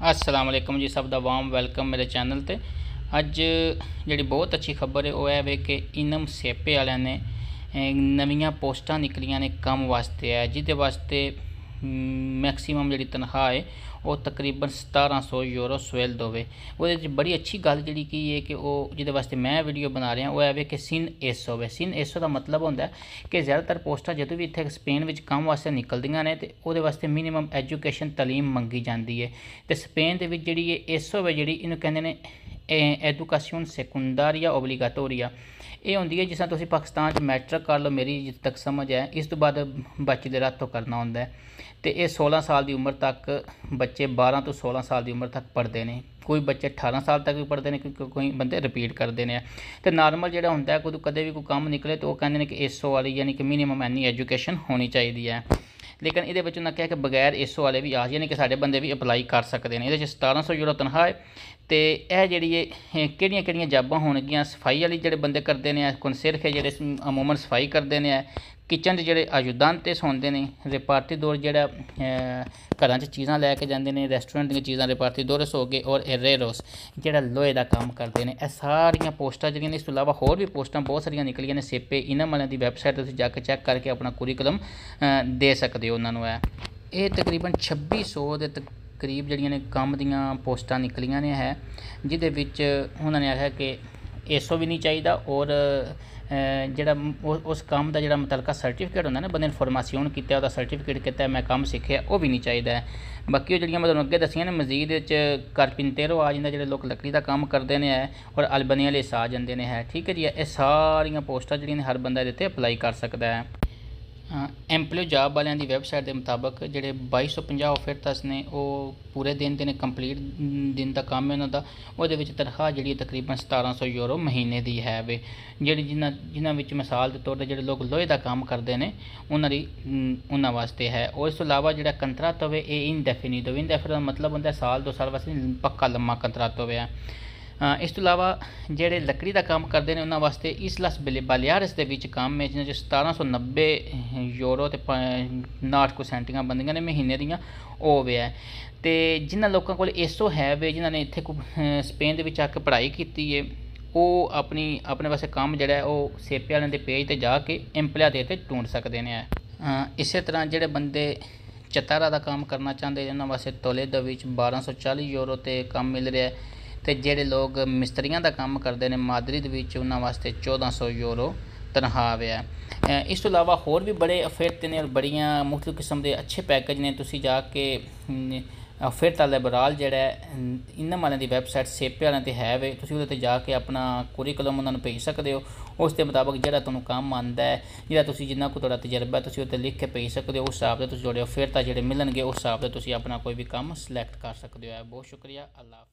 ਅਸਲਾਮ ਵਾਲੇਕਮ ਜੀ ਸਭ ਦਾ ਵਾਮ ਵੈਲਕਮ ਮੇਰੇ ਚੈਨਲ ਤੇ। ਅੱਜ ਜਿਹੜੀ ਬਹੁਤ ਅੱਛੀ ਖਬਰ ਹੈ, ਉਹ ਹੈ ਵੇ ਕਿ ਇਨਮ ਸੇਪੇ ਵਾਲਿਆਂ ਨੇ ਨਵੀਆਂ ਪੋਸਟਾਂ ਨਿਕਲੀਆਂ ਨੇ ਕੰਮ ਵਾਸਤੇ। ਹੈ ਜਿਹਦੇ ਵਾਸਤੇ ਮੈਕਸਿਮਮ ਜਿਹੜੀ ਤਨਖਾਹ ਹੈ ਉਹ ਤਕਰੀਬਨ 1700 ਯੂਰੋ ਸਵੇਲ ਦੋਵੇ। ਉਹਦੇ ਵਿੱਚ ਬੜੀ ਅੱਛੀ ਗੱਲ ਜਿਹੜੀ ਕੀ ਹੈ ਕਿ ਉਹ ਜਿਹਦੇ ਵਾਸਤੇ ਮੈਂ ਵੀਡੀਓ ਬਣਾ ਰਿਹਾ, ਉਹ ਹੈ ਕਿ ਸਿਨ ਐਸਓ ਵੇ ਸਿਨ ਐਸਓ ਦਾ ਮਤਲਬ ਹੁੰਦਾ ਕਿ ਜ਼ਿਆਦਾਤਰ ਪੋਸਟਾਂ ਜਦੋਂ ਵੀ ਇੱਥੇ ਸਪੇਨ ਵਿੱਚ ਕੰਮ ਵਾਸਤੇ ਨਿਕਲਦੀਆਂ ਨੇ ਤੇ ਉਹਦੇ ਵਾਸਤੇ ਮਿਨੀਮਮ ਐਜੂਕੇਸ਼ਨ, ਤਾਲੀਮ ਮੰਗੀ ਜਾਂਦੀ ਹੈ ਤੇ ਸਪੇਨ ਦੇ ਵਿੱਚ ਜਿਹੜੀ ਇਹ ਐਸਓ ਹੈ ਜਿਹੜੀ ਇਹਨੂੰ ਕਹਿੰਦੇ ਨੇ ਐਜੂਕੇਸ਼ਨ ਸੈਕੰਡਾਰੀਆ ਓਬਲੀਗਾਟੋਰੀਆ ਇਹ ਹੁੰਦੀ ਹੈ, ਜਿਸ ਤਰ੍ਹਾਂ ਤੁਸੀਂ ਪਾਕਿਸਤਾਨ 'ਚ ਮੈਟ੍ਰਿਕ ਕਰ ਲਓ, ਮੇਰੀ ਜਿੱਥੇ ਤੱਕ ਸਮਝ ਹੈ, ਇਸ ਤੋਂ ਬਾਅਦ ਬੱਚੇ ਦੇ ਰਾਤ ਤੋਂ ਕਰਨਾ ਹੁੰਦਾ ਹੈ। ਤੇ ਇਹ 16 ਸਾਲ ਦੀ ਉਮਰ ਤੱਕ ਬੱਚੇ 12 ਤੋਂ 16 ਸਾਲ ਦੀ ਉਮਰ ਤੱਕ ਪੜ੍ਹਦੇ ਨੇ। ਕੋਈ ਬੱਚੇ 18 ਸਾਲ ਤੱਕ ਵੀ ਪੜ੍ਹਦੇ ਨੇ, ਕਿਉਂਕਿ ਕੋਈ ਬੰਦੇ ਰਿਪੀਟ ਕਰਦੇ ਨੇ। ਤੇ ਨਾਰਮਲ ਜਿਹੜਾ ਹੁੰਦਾ ਹੈ ਕੋਈ ਕਦੇ ਵੀ ਕੋਈ ਕੰਮ ਨਿਕਲੇ, ਤਾਂ ਉਹ ਕਹਿੰਦੇ ਨੇ ਕਿ ਐਸਓ ਵਾਲੀ ਯਾਨੀ ਕਿ ਮਿਨੀਮਮ ਐਨੀ ਐਜੂਕੇਸ਼ਨ ਹੋਣੀ ਚਾਹੀਦੀ ਹੈ। ਲੇਕਿਨ ਇਹਦੇ ਵਿੱਚ ਉਹਨਾਂ ਕਿਹਾ ਕਿ ਬਗੈਰ ਐਸਓ ਵਾਲੇ ਵੀ ਆ, ਯਾਨੀ ਕਿ ਸਾਡੇ ਬੰਦੇ ਵੀ ਅਪਲਾਈ ਕਰ ਸਕਦੇ ਨੇ। ਇਹਦੇ ਵਿੱਚ 1700 ਯੂਰੋ ਤਨਖਾਹ ਹੈ ਤੇ ਇਹ ਜਿਹੜੀ ਇਹ ਕਿਹੜੀਆਂ ਕਿਹੜੀਆਂ ਜਾਬਾਂ ਹੋਣਗੀਆਂ? ਸਫ਼ਾਈ ਵਾਲੀ ਜਿਹੜੇ ਬੰਦੇ ਕਰਦੇ ਨੇ ਕਨਸਿਰਖ ਹੈ ਜਿਹੜੇ ਅਮੂਮਨ ਸਫ਼ਾਈ ਕਰਦੇ ਨੇ ਕਿਚਨ 'ਚ ਜਿਹੜੇ ਆਯੁਦਾਨ 'ਤੇ ਸੌਂਦੇ ਨੇ ਰਿਪਾਰਟੀ ਦੌਰ ਜਿਹੜਾ ਘਰਾਂ 'ਚ ਚੀਜ਼ਾਂ ਲੈ ਕੇ ਜਾਂਦੇ ਨੇ, ਰੈਸਟੋਰੈਂਟ ਦੀਆਂ ਚੀਜ਼ਾਂ ਰਿਪਾਰਟੀ ਦੋਰਸ ਹੋ ਗਏ ਔਰ ਰੇਰੋਸ ਜਿਹੜਾ ਲੋਹੇ ਦਾ ਕੰਮ ਕਰਦੇ ਨੇ। ਇਹ ਸਾਰੀਆਂ ਪੋਸਟਾਂ ਜਿਹੜੀਆਂ ਨੇ, ਇਸ ਤੋਂ ਇਲਾਵਾ ਹੋਰ ਵੀ ਪੋਸਟਾਂ ਬਹੁਤ ਸਾਰੀਆਂ ਨਿਕਲੀਆਂ ਨੇ ਸੇਪੇ ਇਹਨਾਂ ਵਾਲਿਆਂ ਦੀ ਵੈਬਸਾਈਟ ਤੇ ਤੁਸੀਂ ਜਾ ਕੇ ਚੈੱਕ ਕਰਕੇ ਆਪਣਾ ਕੁਰੀਕੁਲਮ ਦੇ ਸਕਦੇ ਹੋ ਉਹਨਾਂ ਨੂੰ ਹੈ ਇਹ ਤਕਰੀਬਨ 2600 ਦੇ ਤਕ- ਕਰੀਬ ਜਿਹੜੀਆਂ ਨੇ ਕੰਮ ਦੀਆਂ ਪੋਸਟਾਂ ਨਿਕਲੀਆਂ ਨੇ ਹੈ, ਜਿਹਦੇ ਵਿੱਚ ਉਹਨਾਂ ਨੇ ਆਖਿਆ ਕਿ ਐਸਓ ਵੀ ਨਹੀਂ ਚਾਹੀਦਾ ਔਰ ਜਿਹੜਾ ਉਸ ਕੰਮ ਦਾ ਜਿਹੜਾ ਮੁਤਲਕਾ ਸਰਟੀਫਿਕੇਟ ਹੁੰਦਾ ਨਾ, ਬੰਦੇ ਨੇ ਫਾਰਮਾਸੀਓਨ ਕੀਤਾ, ਉਹਦਾ ਸਰਟੀਫਿਕੇਟ ਕੀਤਾ, ਮੈਂ ਕੰਮ ਸਿੱਖਿਆ, ਉਹ ਵੀ ਨਹੀਂ ਚਾਹੀਦਾ ਹੈ। ਬਾਕੀ ਉਹ ਜਿਹੜੀਆਂ ਮੈਂ ਤੁਹਾਨੂੰ ਅੱਗੇ ਦੱਸੀਆਂ ਨੇ, ਮਜ਼ੀਦ ਵਿੱਚ ਕਾਰਪਿੰਟੇਰੋ ਆ ਜਾਂਦਾ, ਜਿਹੜੇ ਲੋਕ ਲੱਕੜੀ ਦਾ ਕੰਮ ਕਰਦੇ ਨੇ ਹੈ, ਔਰ ਅਲਬਨੀ ਲਈ ਆ ਜਾਂਦੇ ਨੇ ਹੈ, ਠੀਕ ਹੈ ਜੀ, ਇਹ ਸਾਰੀਆਂ ਪੋਸਟਾਂ ਜਿਹੜੀਆਂ ਨੇ ਹਰ ਬੰਦਾ ਇਹਦੇ ਤੇ ਅਪਲਾਈ ਕਰ ਸਕਦਾ ਹੈ। ਐਮਪਲੋਈ ਜੌਬ ਵਾਲਿਆਂ ਦੀ ਵੈਬਸਾਈਟ ਦੇ ਮੁਤਾਬਕ ਜਿਹੜੇ 2250 ਆਫਰਟਸ ਨੇ, ਉਹ ਪੂਰੇ ਦਿਨ ਦੇ ਨੇ ਕੰਪਲੀਟ ਦਿਨ ਦਾ ਕੰਮ ਹੈ ਉਹਨਾਂ ਦਾ। ਉਹਦੇ ਵਿੱਚ ਤਨਖਾਹ ਜਿਹੜੀ ਹੈ ਤਕਰੀਬਨ 1700 ਯੂਰੋ ਮਹੀਨੇ ਦੀ ਹੈ ਵੇ। ਜਿਹੜੀ ਜਿਨ੍ਹਾਂ ਜਿਨ੍ਹਾਂ ਵਿੱਚ ਮਿਸਾਲ ਦੇ ਤੌਰ ਤੇ ਜਿਹੜੇ ਲੋਕ ਲੋਹੇ ਦਾ ਕੰਮ ਕਰਦੇ ਨੇ, ਉਹਨਾਂ ਦੀ ਉਹਨਾਂ ਵਾਸਤੇ ਹੈ। ਉਸ ਤੋਂ ਇਲਾਵਾ ਜਿਹੜਾ ਕੰਤਰਾਤ ਹੋਵੇ, ਇਹ ਇਨਡੈਫੀਨਿਟ ਹੋਵੇ। ਇਨਡੈਫੀਨਿਟ ਦਾ ਮਤਲਬ ਹੁੰਦਾ ਸਾਲ ਦੋ ਸਾਲ ਵਾਸਤੇ ਪੱਕਾ ਲੰਮਾ ਕੰਤਰਾਤ ਹੋਵੇ। ਹੈ ਇਸ ਤੋਂ ਇਲਾਵਾ ਜਿਹੜੇ ਲੱਕੜੀ ਦਾ ਕੰਮ ਕਰਦੇ ਨੇ ਉਹਨਾਂ ਵਾਸਤੇ ਇਸਲਸ ਬਿਲੇ ਬਾਲਿਆਰਸ ਦੇ ਵਿੱਚ ਕੰਮ ਹੈ ਜਿਹਨਾਂ 'ਚ 1790 ਯੂਰੋ ਤੇ 59 ਕੁ ਸੈਂਟੀਆਂ ਬੰਦੀਆਂ ਨੇ ਮਹੀਨੇ ਦੀਆਂ ਉਹ ਵੇ ਹੈ। ਤੇ ਜਿਨ੍ਹਾਂ ਲੋਕਾਂ ਕੋਲ ਐਸਓ ਹੈ ਵੇ ਜਿਨ੍ਹਾਂ ਨੇ ਇੱਥੇ ਕੋ- ਸਪੇਨ ਦੇ ਵਿੱਚ ਆ ਕੇ ਪੜ੍ਹਾਈ ਕੀਤੀ ਹੈ ਉਹ ਆਪਣੀ ਆਪਣੇ ਵਾਸਤੇ ਕੰਮ ਜਿਹੜਾ ਉਹ ਸੇਪੇ ਵਾਲਿਆਂ ਦੇ ਪੇਜ ਤੇ ਜਾ ਕੇ ਐਮਪਲਿਆ ਦੇ ਤੇ ਢੂੰਡ ਸਕਦੇ ਨੇ। ਅ, ਇਸੇ ਤਰ੍ਹਾਂ ਜਿਹੜੇ ਬੰਦੇ ਚਤਾਰਾ ਦਾ ਕੰਮ ਕਰਨਾ ਚਾਹੁੰਦੇ ਨੇ ਉਹਨਾਂ ਵਾਸਤੇ ਤੋਲੇਦੋ ਵਿੱਚ 1240 ਯੂਰੋ ਤੇ ਕੰਮ ਮਿਲ ਰਿਹਾ ਹੈ। ਤੇ ਜਿਹੜੇ ਲੋਕ ਮਿਸਤਰੀਆਂ ਦਾ ਕੰਮ ਕਰਦੇ ਨੇ ਮਾਦਰੀ ਦੇ ਵਿੱਚ ਉਹਨਾਂ ਵਾਸਤੇ 1400 ਯੂਰੋ ਤਨਖਾਹ ਹੈ ਇਸ ਤੋਂ ਇਲਾਵਾ ਹੋਰ ਵੀ ਬੜੇ ਅਫੇਰਤੇ ਨੇ ਔਰ ਬੜੀਆਂ ਮੁਖਤਲਿਫ ਕਿਸਮ ਦੇ ਅੱਛੇ ਪੈਕੇਜ ਨੇ। ਤੁਸੀਂ ਜਾ ਕੇ ਅਫੇਰਤਾ ਲਿਬਰਾਲ ਜਿਹੜਾ ਇਹਨਾਂ ਵਾਲਿਆਂ ਦੀ ਵੈਬਸਾਈਟ ਸੇਪੇ ਵਾਲਿਆਂ ਤੇ ਹੈ ਵੇ। ਤੁਸੀਂ ਉਹਦੇ ਤੇ ਜਾ ਕੇ ਆਪਣਾ ਕੁਰੀਕੁਲਮ ਉਹਨਾਂ ਨੂੰ ਭੇਜ ਸਕਦੇ ਹੋ। ਉਸ ਦੇ ਮੁਤਾਬਕ ਜਿਹੜਾ ਤੁਹਾਨੂੰ ਕੰਮ ਆਂਦਾ ਹੈ ਜਿਹੜਾ ਤੁਸੀਂ ਜਿੰਨਾ ਕੋ ਤੁਹਾਡਾ ਤਜਰਬਾ ਹੈ, ਤੁਸੀਂ ਉੱਤੇ ਲਿਖ ਕੇ ਭੇਜ ਸਕਦੇ ਹੋ। ਉਸ ਹਿਸਾਬ ਦੇ ਤੁਸੀਂ ਤੁਹਾਡੇ ਅਫੇਰਤਾ ਜਿਹੜੇ ਮਿਲਣਗੇ ਉਸ ਹਿਸਾਬ ਦੇ ਤੁਸੀਂ ਆਪਣਾ ਕੋਈ ਵੀ ਕੰਮ ਸਿਲੈਕਟ ਕਰ ਸਕਦੇ ਹੋ। ਬਹੁਤ ਸ਼ੁਕਰੀਆ। ਅੱਲਾਹ